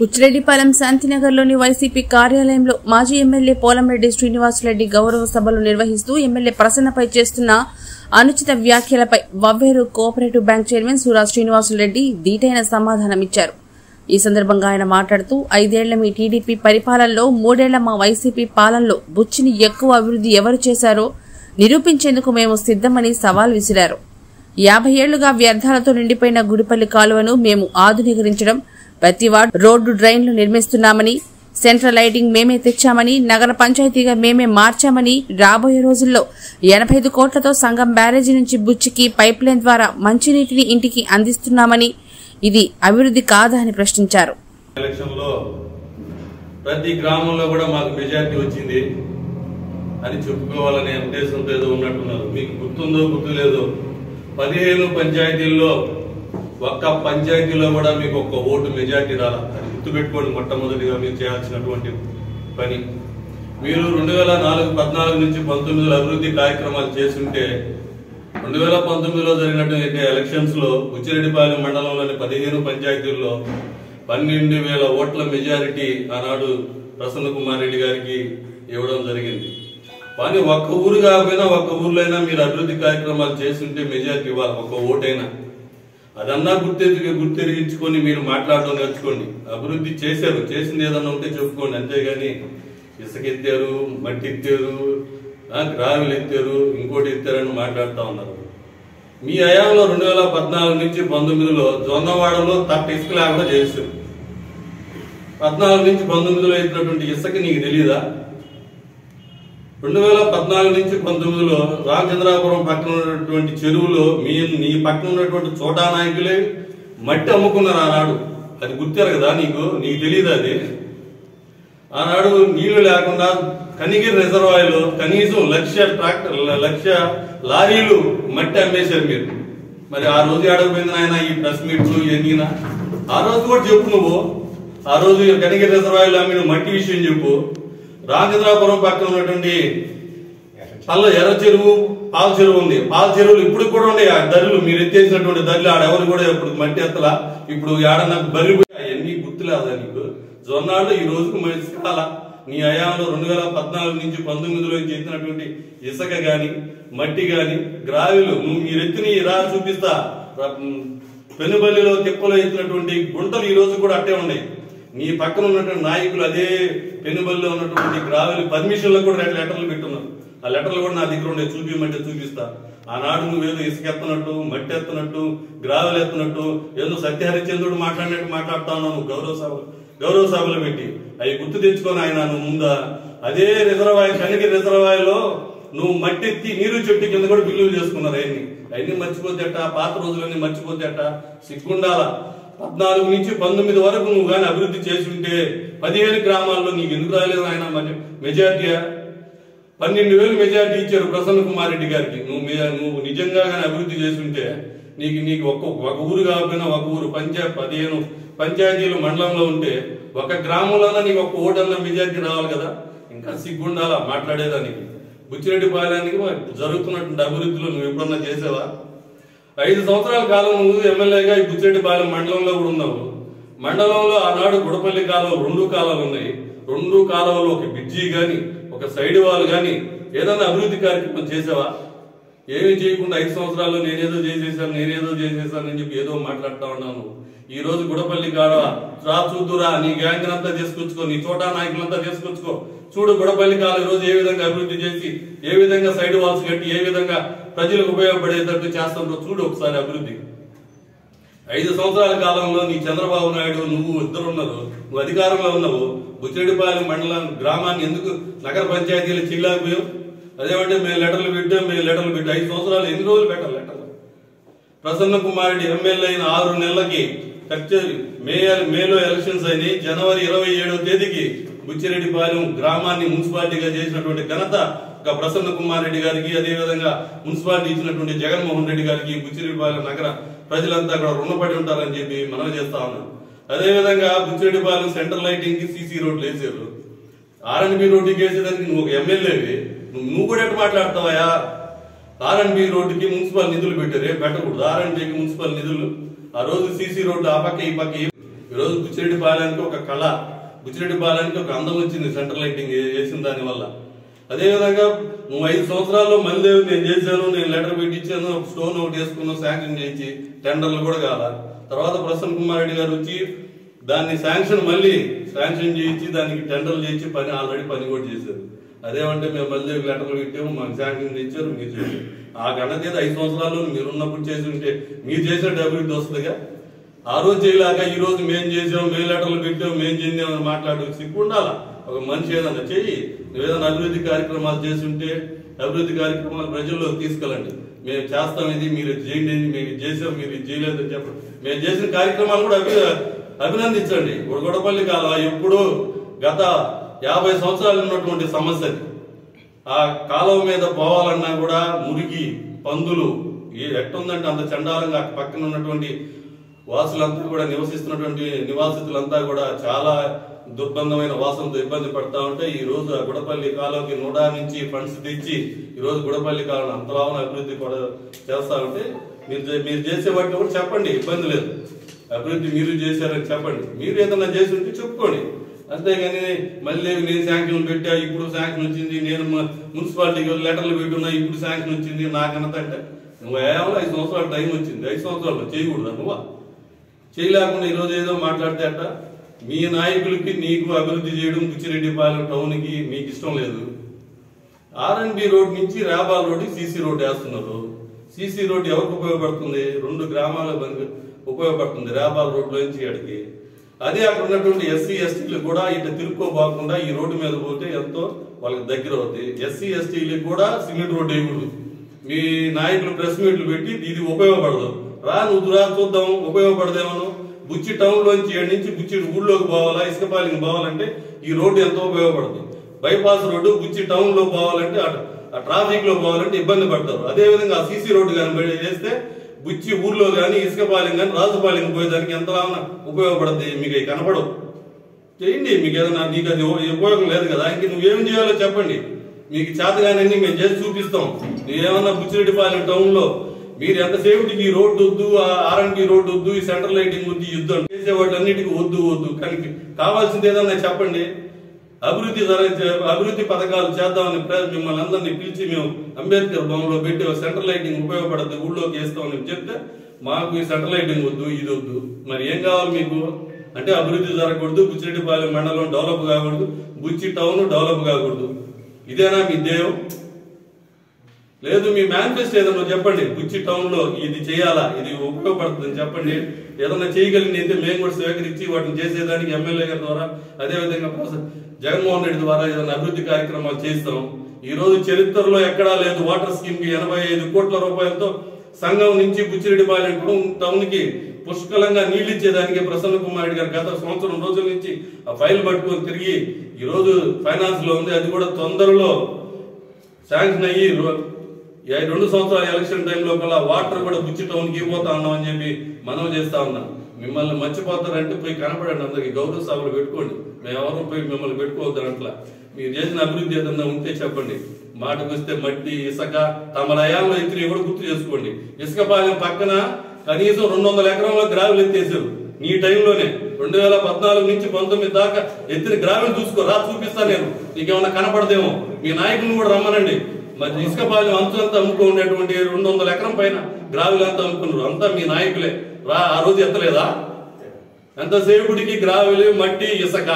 Uchireddipalem శాంతినగర్లోని YCP కార్యాలయంలో మాజీ MLA Polamreddy Srinivasa Reddy గౌరవ సభలు నిర్వహిస్తూ ఎమ్మెల్యే ప్రసన్నపై చేస్తున్న అనుచిత వ్యాఖ్యలపై Vavveru cooperative bank chairman Sura Srinivasareddy దీటైన సమాధానమిచ్చారు. ఈ సందర్భంగా ఆయన మాట్లాడుతూ ఐదేళ్ళ మీ టీడీపీ పరిపాలనలో మూడేళ్ళ మా వైసీపీ పాలనలో బుచ్చిని ఎక్కువ అభివృద్ధి ఎవరు చేశారో నిరూపించేందుకు మేము సిద్దమని సవాల్ విసిరారు. యాభై ఏళ్ళుగా వ్యర్థాలతో నిండిపోయిన గుడిపల్లి కాలువను మేము ఆధునీకరించడం ప్రతి వార్డు రోడ్డు డ్రైన్లు నిర్మిస్తున్నామని సెంట్రల్ లైటింగ్ మేమే తెచ్చామని నగర పంచాయతీగా మేమే మార్చామని రాబోయే రోజుల్లో ఎనభై ఐదు కోట్లతో సంఘం బ్యారేజీ నుంచి బుచ్చికి పైప్ లైన్ ద్వారా మంచినీటిని ఇంటికి అందిస్తున్నామని ఇది అభివృద్ధి కాదా అని ప్రశ్నించారు. ప్రతి గ్రామంలో కూడా మాకు మెజార్టీ వచ్చింది. అని చెప్పుకోవాలనే ఉద్దేశంతో ఏదో ఉన్నట్టున్నారు. మీకు గుర్తుందో గుర్తులేదో పదిహేను పంచాయతీల్లో ఒక్క పంచాయతీలో కూడా మీకు ఒక్క ఓటు మెజార్టీ రాలా? అది గుర్తుపెట్టుకోండి మొట్టమొదటిగా మీరు చేయాల్సినటువంటి పని. మీరు రెండు వేల నాలుగు పద్నాలుగు నుంచి పంతొమ్మిదిలో అభివృద్ధి కార్యక్రమాలు చేస్తుంటే రెండు వేల పంతొమ్మిదిలో జరిగినటువంటి ఎలక్షన్స్లో ఉచ్చిరెడ్డిపాలెం మండలంలోని పదిహేను పంచాయతీల్లో పన్నెండు వేల ఓట్ల మెజారిటీ ఆనాడు ప్రసన్న కుమార్ రెడ్డి గారికి ఇవ్వడం జరిగింది. కానీ ఒక్క ఊరు కాకపోయినా ఒక్క ఊర్లో అయినా మీరు అభివృద్ధి కార్యక్రమాలు చేస్తుంటే మెజారిటీ ఇవ్వాలి ఒక్క ఓటైనా. అదన్నా గుర్తెరిగి గుర్తెరిగించుకొని మీరు మాట్లాడడం నేర్చుకోండి. అభివృద్ధి చేశారు. చేసింది ఏదన్నా ఉంటే చెప్పుకోండి. అంతేగాని ఇసుకెత్తారు మట్టి ఎత్తారు ఆ, ఎత్తారు ఇంకోటి ఎత్తారని మాట్లాడుతూ ఉన్నారు. మీ అయాంలో రెండు వేల పద్నాలుగు నుంచి పంతొమ్మిదిలో జొన్నవాడలో తప్ప ఇసుక లేకుండా చేశారు. పద్నాలుగు నుంచి పంతొమ్మిదిలో ఎత్తినటువంటి ఇసుక నీకు తెలియదా రెండు వేల పద్నాలుగు నుంచి పంతొమ్మిదిలో రామచంద్రాపురం పక్కన ఉన్నటువంటి చెరువులో మీ నీ పక్కన ఉన్నటువంటి చోటా నాయకులే మట్టి అమ్ముకున్నారు ఆనాడు. అది గుర్తారు కదా నీకు? నీకు తెలియదు అది? ఆనాడు నీళ్ళు లేకుండా కనిగిరి రిజర్వాయర్లో కనీసం లక్ష ట్రాక్టర్ లక్ష లారీలు మట్టి అమ్మేశారు మీరు. మరి ఆ రోజు ఏడకపోయింది ఆయన ఈ ప్రెస్ మీట్లు ఇవన్నీనా ఆ రోజు కూడా చెప్పు నువ్వు. ఆ రోజు కనిగిరి రిజర్వాయర్లో అమ్మిన మట్టి విషయం చెప్పు. రాజేంద్రాపురం పక్కన ఉన్నటువంటి పల్ల ఎర్ర చెరువు పాల చెరువు ఉంది. పాల చెరువులు ఇప్పుడు కూడా ఉన్నాయి. ఆ దరిలు మీరు ఎత్తేసినటువంటి దరిలు ఆడెవరు కూడా ఇప్పుడు మట్టి ఎత్తల. ఇప్పుడు ఏడన్నా బరి అవన్నీ గుర్తులేదు నీకు? జొన్నాళ్ళు ఈ రోజుకు మనిషి కాల నీ అయాంలో రెండు వేల పద్నాలుగు నుంచి పంతొమ్మిదిలో చేసినటువంటి ఎత్తినటువంటి ఇసుక గాని మట్టి గాని గ్రావిలు నువ్వు మీరు ఎత్తిన రా చూపిస్తా. ర- పెనుబల్లిలో తిప్పలో ఎత్తినటువంటి గుంటలు ఈ రోజు కూడా అట్టే ఉన్నాయి. నీ పక్కన ఉన్నటువంటి నాయకులు అదే పెనుబల్లో ఉన్నటువంటి గ్రావెల్ పర్మిషన్లకు కూడా రెండు లెటర్లు పెట్టున్నారు. ఆ లెటర్లు కూడా నా దగ్గర ఉండే చూపించమంటే చూపిస్తా. ఆనాడు నువ్వేదో ఇసుకెత్తనట్టు మట్టి ఎత్తనట్టు గ్రావెల్ ఎత్తనట్టు ఏదో సత్యహరిచంద్రుడు మాట్లాడినట్టు మాట్లాడుతా ఉన్నావు గౌరవ సభలు. గౌరవ సభలు పెట్టి. అవి గుర్తు తెచ్చుకొని ఆయన నువ్వు ముందా. అదే రిజర్వాయర్ కనిగిరి రిజర్వాయర్లో నువ్వు మట్టి ఎత్తి నీరు చెట్టు కింద కూడా బిల్లులు చేసుకున్నారు అవన్నీ అవన్నీ మర్చిపోతేట పాత రోజులన్నీ మర్చిపోతేట సిగ్గుండాలా? పద్నాలుగు నుంచి పంతొమ్మిది వరకు నువ్వు కానీ అభివృద్ధి చేసి ఉంటే పదిహేను గ్రామాల్లో నీకు ఎందుకు రాలేదు ఆయన మరి మెజార్టీయా? పన్నెండు వేలు మెజార్టీ ఇచ్చారు ప్రసన్న కుమార్ రెడ్డి గారికి. నువ్వు నువ్వు నిజంగా కానీ అభివృద్ధి చేస్తుంటే నీకు నీకు ఒక్క ఒక ఊరు కాకపోయినా ఒక ఊరు పంచాయత్ పదిహేను పంచాయతీలు మండలంలో ఉంటే ఒక గ్రామంలోనే నీకు ఒక ఓటన్న మెజార్టీ రావాలి కదా? ఇంకా సిగ్గుండాలా మాట్లాడేదానికి? బుచ్చిరెడ్డి పాలయానికి జరుగుతున్నటువంటి అభివృద్ధిలో నువ్వు ఎప్పుడన్నా చేసావా? ఐదు సంవత్సరాల కాలం ముందు ఎమ్మెల్యేగా ఈ బుచ్చిరెడ్డిపాలెం మండలంలో కూడా ఉన్నాము మండలంలో ఆనాడు గుడపల్లి కాలువ రెండు కాలువలు ఉన్నాయి. రెండు కాలువలు ఒక బ్రిడ్జి కానీ ఒక సైడ్ వాల్ కానీ ఏదైనా అభివృద్ధి కార్యక్రమం చేసావా? ఏమీ చేయకుండా ఐదు సంవత్సరాలు నేనేదో చేసేసాను నేనేదో చేసేసాను అని చెప్పి ఏదో మాట్లాడుతా ఉన్నాను ఈ రోజు గుడపల్లి కాడ రా చూద్దురా నీ గ్యాంగ్ అంతా తీసుకొచ్చుకో నీ చోటా నాయకులంతా తీసుకొచ్చుకో చూడు గుడపల్లి కాలు ఈ రోజు ఏ విధంగా అభివృద్ధి చేసి ఏ విధంగా సైడ్ వాల్స్ కట్టి ఏ విధంగా ప్రజలకు ఉపయోగపడేటట్టు చేస్తుందో చూడు ఒకసారి అభివృద్ధి. ఐదు సంవత్సరాల కాలంలో నీ చంద్రబాబు నాయుడు నువ్వు ఇద్దరు ఉన్నారు నువ్వు అధికారంలో ఉన్నావు. బుచ్చిరెడ్డిపాలెం మండలం గ్రామాన్ని ఎందుకు నగర పంచాయతీలు చిల్లాకపోయావు అదేమంటే మేము లెటర్లు పెట్టాం మేము లెటర్లు పెట్టాం ఐదు సంవత్సరాలు ఎన్ని రోజులు పెట్టాలి లెటర్లు? ప్రసన్న కుమార్ ఎమ్మెల్యే అయిన ఆరు నెలలకి ఖర్చు మే మేలో ఎలక్షన్స్ అయినాయి. జనవరి ఇరవై ఏడవ తేదీకి బుచ్చిరెడ్డిపాలెం గ్రామాన్ని మున్సిపాలిటీగా చేసినటువంటి ఘనత ప్రసన్న కుమార్ రెడ్డి గారికి అదే విధంగా మున్సిపాలిటీ ఇచ్చినటువంటి జగన్మోహన్ రెడ్డి గారికి బుచ్చిరెడ్డిపాలెం నగర ప్రజలంతా అక్కడ రుణపడి ఉంటారని చెప్పి మనం చేస్తా ఉన్నాం. అదే విధంగా బుచ్చిరెడ్డిపాలెం సెంటర్ లైటింగ్కి సీసీ రోడ్లు వేసారు ఆర్ఎన్బి రోడ్డుకి వేసేదానికి నువ్వు ఒక ఎమ్మెల్యేవి. నువ్వు కూడా ఎట్లా మాట్లాడతావా ఆర్ఎన్బి రోడ్డుకి మున్సిపల్ నిధులు పెట్టారు. ఏం పెట్టకూడదు. ఆర్ఎన్బికి మున్సిపల్ నిధులు. ఆ రోజు సీసీ రోడ్డు ఆ పక్క ఈ పక్క ఈ- రోజు బుచ్చిరెడ్డి పాలనకి ఒక కళ. బుచ్చిరెడ్డి పాలనకి ఒక అందం వచ్చింది సెంటర్ లైటింగ్ చేసిన దాని వల్ల. అదేవిధంగా నువ్వు ఐదు సంవత్సరాల్లో మళ్ళీ నేను చేశాను నేను లెటర్ పెట్టించాను ఒక స్టోన్ ఒకటి వేసుకున్నాను శాంక్షన్ చేయించి టెండర్లు కూడా కాల. తర్వాత ప్రసన్న కుమార్ రెడ్డి గారు వచ్చి దాన్ని శాంక్షన్ మళ్ళీ శాంక్షన్ చేయించి దానికి టెండర్లు చేయించి పని ఆల్రెడీ పని కూడా చేశారు. అదేమంటే మేము మళ్ళీ లెటర్లు పెట్టాము మాకు శాంక్షన్ ఇచ్చారు మీరు చేశారు ఆ ఘనత ఏదో ఐదు సంవత్సరాలు మీరు ఉన్నప్పుడు చేసి ఉంటే మీరు చేసిన అభివృద్ధి వస్తుందిగా? ఆ రోజు చేయలేక ఈ రోజు మేం చేసాం మేము లెటర్లు పెట్టాం మేము చెందామని మాట్లాడే సిక్కు ఉండాలా? ఒక మనిషి ఏదన్నా చెయ్యి నువ్వు ఏదైనా అభివృద్ధి కార్యక్రమాలు చేసి ఉంటే అభివృద్ధి కార్యక్రమాలు ప్రజల్లోకి తీసుకెళ్ళండి. మేము చేస్తాం ఇది మీరు చేయండి మేము చేసాం మీరు ఇది చేయలేదు అని చెప్పండి. మేము చేసిన కార్యక్రమాలు కూడా అభి అభినందించండి. ఇప్పుడు గొడపల్లి ఎప్పుడు గత యాభై సంవత్సరాలు ఉన్నటువంటి సమస్యది ఆ కాలువ మీద పోవాలన్నా కూడా మురిగి పందులు ఎట్టుందంటే అంత చండాలంగా పక్కన ఉన్నటువంటి వాసులంతా కూడా నివసిస్తున్నటువంటి నివాసితులంతా కూడా చాలా దుర్బంధమైన వాసనతో ఇబ్బంది పడతా ఉంటే ఈ రోజు ఆ గుడపల్లి కాలువకి నూడా నుంచి ఫండ్స్ తెచ్చి ఈ రోజు గుడపల్లి కాలువను అంతలావన అభివృద్ధి కూడా చేస్తా ఉంటే మీరు మీరు చేసే వాటిని కూడా చెప్పండి ఇబ్బంది లేదు. అభివృద్ధి మీరు చేశారని చెప్పండి. మీరు ఏదైనా చేసి ఉంటే చెప్పుకోండి. అంతేగాని మళ్ళీ నేను శాంక్షన్ పెట్టా ఇప్పుడు శాంక్షన్ వచ్చింది నేను మున్సిపాలిటీకి లెటర్లు పెట్టున్నా ఇప్పుడు శాంక్షన్ వచ్చింది నాకనంత అంటే. నువ్వు ఏమో ఐదు సంవత్సరాలు టైం వచ్చింది ఐదు సంవత్సరాలు చేయకూడదు నువ్వు? చేయలేకుండా ఈరోజు ఏదో మాట్లాడితే అట్ట మీ నాయకులకి నీకు అభివృద్ధి చేయడం బుచ్చిరెడ్డిపాలెం టౌన్కి మీకు ఇష్టం లేదు. ఆర్ఎన్బి రోడ్ నుంచి రాబాల్ రోడ్డు సీసీ రోడ్ వేస్తున్నారు. సీసీ రోడ్ ఎవరికి ఉపయోగపడుతుంది? రెండు గ్రామాల ఉపయోగపడుతుంది రాబాల్ రోడ్లోంచి నుంచి అడిగి అదే అక్కడ ఉన్నటువంటి ఎస్సీ ఎస్టీలు కూడా ఇట్లా తిరుక్కోబాకుండా ఈ రోడ్డు మీద పోతే ఎంతో వాళ్ళకి దగ్గర అవుతాయి. ఎస్సీ ఎస్టీలకు కూడా సిమెంట్ రోడ్ వేయకూడదు మీ నాయకులు ప్రెస్ మీట్లు పెట్టి ఇది ఉపయోగపడదు. రా నువ్వు రా చూద్దాం ఉపయోగపడదేమను? బుచ్చి టౌన్ లోంచి ఏడు నుంచి బుచ్చి ఊళ్ళోకి పోవాలా ఇసుకపాలికి పోవాలంటే ఈ రోడ్డు ఎంతో ఉపయోగపడుతుంది బైపాస్ రోడ్డు బుచ్చి టౌన్లో పోవాలంటే అటు- ఆ ట్రాఫిక్లో పోవాలంటే ఇబ్బంది పడతారు. అదే విధంగా సీసీ రోడ్డు కనబడి చేస్తే బుచ్చి ఊర్లో కానీ ఇసుకపాలెం కానీ రాజుపాలెం పోయేదానికి ఎంత ఉపయోగపడుతుంది మీకు కనపడవు. చేయండి మీకు ఏదైనా నీకు అది ఉపయోగం లేదు కదా. ఇంక నువ్వేం చేయాలో చెప్పండి. మీకు చేతగానని మేము చేసి చూపిస్తాం. నువ్వేమన్నా బుచ్చిరెడ్డిపాలెం టౌన్లో మీరు ఎంతసేపటికి ఈ రోడ్డు వద్దు ఆర్ఎన్టీ రోడ్డు వద్దు ఈ సెంట్రల్ లైటింగ్ వద్దు యుద్ధం చేసే వాటన్నిటికీ వద్దు వద్దు. కానీ కావాల్సింది ఏదన్నా చెప్పండి. అభివృద్ధి అభివృద్ధి పథకాలు చేద్దామని మిమ్మల్ని అందరినీ పిలిచి మేము అంబేద్కర్ భవన్లో పెట్టి ఒక సెంట్రల్ లైటింగ్ ఉపయోగపడద్దు ఊళ్ళోకి వేస్తామని చెప్తే మాకు ఈ సెంట్రల్ లైటింగ్ వద్దు ఇది వద్దు. మరి ఏం కావాలి మీకు? అంటే అభివృద్ధి జరగకూడదు బుచ్చిరెడ్డిపాలెం మండలం డెవలప్ కాకూడదు బుచ్చి టౌన్ డెవలప్ కాకూడదు. ఇదేనా మీ ధ్యేయం? లేదు మీ మేనిఫెస్టో ఏదన్నా చెప్పండి. బుచ్చి టౌన్లో ఇది చేయాలా? ఇది ఉపయోగపడుతుందని చెప్పండి. ఏదన్నా చేయగలిగింది అయితే మేము కూడా స్వీకరించి వాటిని చేసేదానికి ఎమ్మెల్యే గారి ద్వారా అదేవిధంగా ప్రొఫెసర్ జగన్మోహన్ రెడ్డి ద్వారా ఏదైనా అభివృద్ధి కార్యక్రమాలు చేస్తాం. ఈ రోజు చరిత్రలో ఎక్కడా లేదు. వాటర్ స్కీమ్కి ఎనభై ఐదు కోట్ల రూపాయలతో సంఘం నుంచి బుచ్చిరెడ్డిపాలెం టౌన్కి పుష్కలంగా నీళ్ళిచ్చేదానికి ప్రసన్న కుమార్ రెడ్డి గారు గత సంవత్సరం రోజుల నుంచి ఆ ఫైల్ పట్టుకొని తిరిగి ఈ రోజు ఫైనాన్స్లో ఉంది. అది కూడా తొందరలో శాంక్షన్ అయ్యి రెండు సంవత్సరాల ఎలక్షన్ టైంలో కల్లా వాటర్ కూడా బుచ్చి టౌన్కి పోతా ఉన్నాం అని చెప్పి మనం చేస్తా ఉన్నాం. మిమ్మల్ని మర్చిపోతారంటే పోయి కనపడండి అందరికి. గౌరవ సభలు పెట్టుకోండి. మేము ఎవరు పోయి మిమ్మల్ని పెట్టుకోవద్దు అట్లా. మీరు చేసిన అభివృద్ధి ఏదన్నా ఉంటే చెప్పండి. మాటకు వస్తే మట్టి ఇసుక తమ రయాల్లో ఎత్తిని కూడా గుర్తు చేసుకోండి. ఇసుక పాలెం పక్కన కనీసం రెండు వందల ఎకరంలో గ్రావులు ఎత్తేసారు నీ టైంలోనే రెండు వేల పద్నాలుగు నుంచి పంతొమ్మిది దాకా ఎత్తిన గ్రావెల్ చూసుకో. రా చూపిస్తా నేను. నీకేమన్నా కనపడదేమో. మీ నాయకులను కూడా రమ్మనండి. మరి ఇసుక పాలెం అంతా అమ్ముకునేటువంటి ఉండేటువంటి రెండు వందల ఎకరం పైన గ్రావెల్ అంతా అమ్ముకున్నారు. అంతా మీ నాయకులే. రా ఆ రోజు ఎత్తలేదా? ఎంతసేపుడికి గ్రావెల్ మట్టి ఇసుక?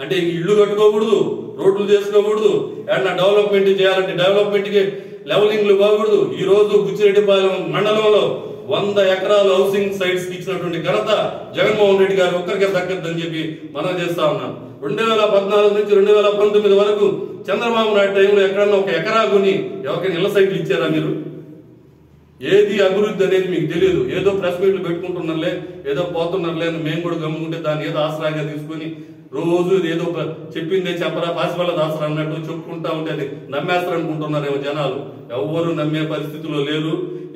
అంటే ఇల్లు కట్టుకోకూడదు రోడ్లు చేసుకోకూడదు. ఏమన్నా డెవలప్మెంట్ చేయాలంటే డెవలప్మెంట్కి లెవలింగ్లు బాగకూడదు. ఈ రోజు బుచ్చిరెడ్డిపాలెం మండలంలో వంద ఎకరాల హౌసింగ్ సైట్స్ ఇచ్చినటువంటి ఘనత జగన్మోహన్ రెడ్డి గారు ఒక్కరికే దక్కద్దని చెప్పి మనం చేస్తా ఉన్నాం. రెండు వేల పద్నాలుగు నుంచి రెండు వేల పంతొమ్మిది వరకు చంద్రబాబు నాయుడు టైంలో ఎక్కడన్నా ఒక ఎకరా కొని ఎవరికైనా ఇళ్ళ సైట్లు ఇచ్చారా మీరు? ఏది అభివృద్ధి అనేది మీకు తెలియదు. ఏదో ప్రెస్ మీట్లు పెట్టుకుంటున్నారులే ఏదో పోతున్నారులే అని మేము కూడా గమ్ముకుంటే దాన్ని ఏదో ఆసరాగా తీసుకొని రోజు ఇది ఏదో ఒక చెప్పిందే చెప్పరా పాసిపల్ల దాసరా అన్నట్టు చెప్పుకుంటా ఉంటే అది నమ్మేస్తారు అనుకుంటున్నారేమో జనాలు. ఎవరు నమ్మే పరిస్థితిలో లేరు.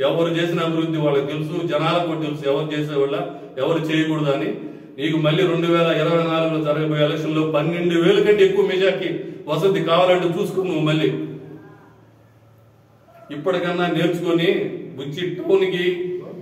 ఎవరు చేసిన అభివృద్ధి వాళ్ళకి తెలుసు జనాలకు తెలుసు ఎవరు చేసేవాళ్ళ ఎవరు చేయకూడదు అని. నీకు మళ్ళీ రెండు వేల ఇరవై నాలుగులో జరగబోయే ఎలక్షన్లో పన్నెండు వేల కంటే ఎక్కువ మెజార్టీ వసతి కావాలంటే చూసుకున్నావు నువ్వు మళ్ళీ. ఇప్పటికన్నా నేర్చుకొని బుచ్చి టౌన్కి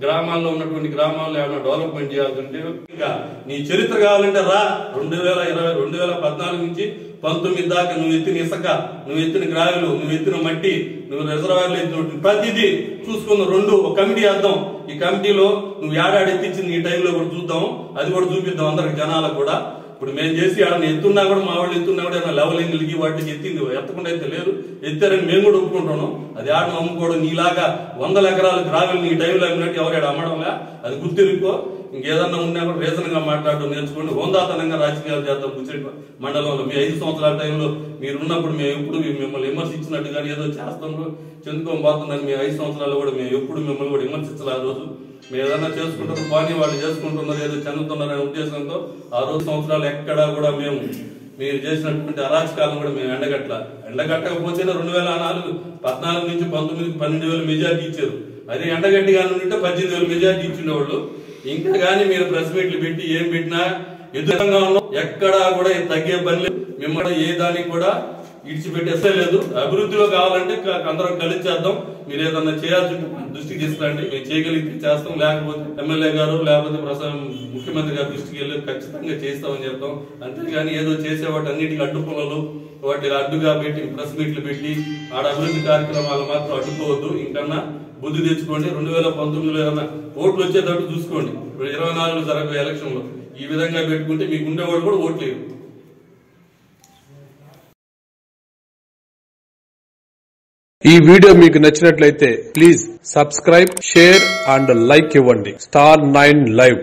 గ్రామాల్లో ఉన్నటువంటి గ్రామాల్లో ఏమైనా డెవలప్మెంట్ చేయాల్సి ఉంటే ఇంకా నీ చరిత్ర కావాలంటే రా. రెండు వేల ఇరవై రెండు వేల పద్నాలుగు నుంచి పంతొమ్మిది దాకా నువ్వు ఎత్తిన ఇసుక నువ్వు ఎత్తిన గ్రావిలు నువ్వు ఎత్తిన మట్టి నువ్వు రిజర్వాయర్లు ఎత్తిన ప్రతిదీ చూసుకుందాం రెండు ఒక కమిటీ అర్థం ఈ కమిటీలో నువ్వు ఏడాది ఎత్తించింది ఈ టైంలో కూడా చూద్దాం. అది కూడా చూపిద్దాం అందరికి జనాలకు కూడా. ఇప్పుడు మేము చేసి ఆయన ఎత్తున్నా కూడా మా వాళ్ళు ఎత్తున్నా కూడా ఏమైనా లెవలింగ్ లిగి వాటికి ఎత్తింది ఎత్తకుండా అయితే లేదు. ఎత్తారని మేము కూడా ఒప్పుకుంటున్నాం. అది ఆడను అమ్ముకోవడం నీలాగా వందల ఎకరాలు గ్రావెల్ నీ టైంలో అమ్మినట్టు ఎవరు అమ్మడంలా? అది గుర్తిరుకో ఇంకేదన్నా ఉన్నా కూడా రీజన్ మాట్లాడడం నేర్చుకోండి. హోందాతనంగా రాజకీయాలు చేద్దాం. కుచిరెడ్డి మండలంలో మీ ఐదు సంవత్సరాల టైంలో మీరు ఉన్నప్పుడు మేము ఎప్పుడు మిమ్మల్ని విమర్శించినట్టు కానీ ఏదో చేస్తాం చెందుకొని పోతుందని మీ ఐదు సంవత్సరాలు కూడా మేము ఎప్పుడు మిమ్మల్ని కూడా విమర్శించలే ఆ రోజు. మేము ఏదైనా చేసుకుంటారు పని వాళ్ళు చేసుకుంటున్నారు ఏదో చెందుతున్నారనే ఉద్దేశంతో ఆ రోజు సంవత్సరాలు ఎక్కడా కూడా మేము మీరు చేసినటువంటి అరాచకాలను కూడా మేము ఎండగట్ల. ఎండగట్టకపోతేనే రెండు వేల నాలుగు పద్నాలుగు నుంచి పంతొమ్మిది పన్నెండు వేలు మెజార్టీ ఇచ్చారు. అదే ఎండగట్టి ఉంటే పద్దెనిమిది వేలు మెజార్టీ ఇచ్చిండేవాళ్ళు. ఇంకా కానీ మీరు ప్రెస్ మీట్లు పెట్టి ఏం పెట్టినా ఎదురంగా ఉన్నాం. ఎక్కడా కూడా తగ్గే పని లేదు. మిమ్మల్ని ఏ దానికి కూడా ఇడిచిపెట్టేస్తే లేదు. అభివృద్ధిలో కావాలంటే అందరం కలిసి చేద్దాం. మీరు ఏదన్నా చేయాల్సి దృష్టికి తీసుకురండి. మేము చేయగలిగితే చేస్తాం. లేకపోతే ఎమ్మెల్యే గారు లేకపోతే ప్రసాద్ ముఖ్యమంత్రి గారి దృష్టికి వెళ్ళి ఖచ్చితంగా చేస్తామని చెప్తాం. అంతేగాని ఏదో చేసే వాటి అన్నిటికీ అడ్డుపులలు వాటిని అడ్డుగా పెట్టి ప్రెస్ మీట్లు పెట్టి ఆడ అభివృద్ధి కార్యక్రమాలు మాత్రం అడ్డుకోవద్దు. ఇంకన్నా బుద్ధి తెచ్చుకోండి. రెండు వేల పంతొమ్మిదిలో ఏదైనా ఓట్లు వచ్చేటట్టు చూసుకోండి. ఇప్పుడు ఇరవై నాలుగులో జరగబోయే ఎలక్షన్లో ఈ విధంగా పెట్టుకుంటే మీకు ఉండేవాడు కూడా ఓట్లేరు. ఈ వీడియో మీకు నచ్చినట్లయితే please subscribe share and like ఇవ్వండి. Star nine live.